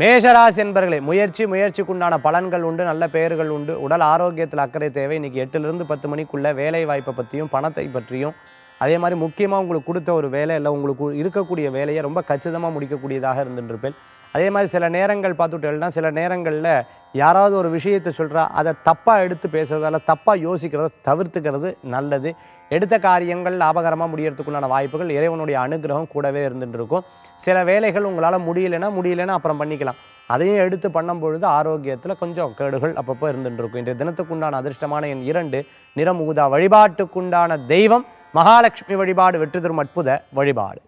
மேஷராசி என்பர்களே முயற்சி முயற்சிக்குண்டான பலன்கள் உண்டு நல்ல பெயர்கள் உண்டு. உடல் ஆரோக்கியத்தில் அக்கறை தேவை. இன்னைக்கு எட்டுலேருந்து பத்து மணிக்குள்ளே வேலை வாய்ப்பை பற்றியும் பணத்தை பற்றியும் அதே மாதிரி முக்கியமாக உங்களுக்கு கொடுத்த ஒரு வேலை இல்லை உங்களுக்கு இருக்கக்கூடிய வேலையை ரொம்ப கச்சிதமாக முடிக்கக்கூடியதாக இருந்துருப்பேன். அதே மாதிரி சில நேரங்கள் பார்த்துட்டேன்னா சில நேரங்களில் யாராவது ஒரு விஷயத்தை சொல்கிறா அதை தப்பாக எடுத்து பேசுறதால தப்பாக யோசிக்கிறத தவிர்த்துக்கிறது நல்லது. எடுத்த காரியங்கள் லாபகரமாக முடியறதுக்குள்ளான வாய்ப்புகள் இறைவனுடைய அனுகிரகம் கூடவே இருந்துட்டு இருக்கும் சில வேலைகள் உங்களால் முடியலைன்னா முடியலைன்னா அப்புறம் பண்ணிக்கலாம். அதையும் எடுத்து பண்ணும் பொழுது ஆரோக்கியத்தில் கொஞ்சம் கேடுகள் அப்பப்போ இருந்துட்டு இருக்கும் இன்றைய தினத்துக்குண்டான அதிர்ஷ்டமான என் இரண்டு நிறம் ஊதா வழிபாட்டுக்குண்டான தெய்வம் மகாலட்சுமி வழிபாடு வெற்றி தரும் அற்புத வழிபாடு.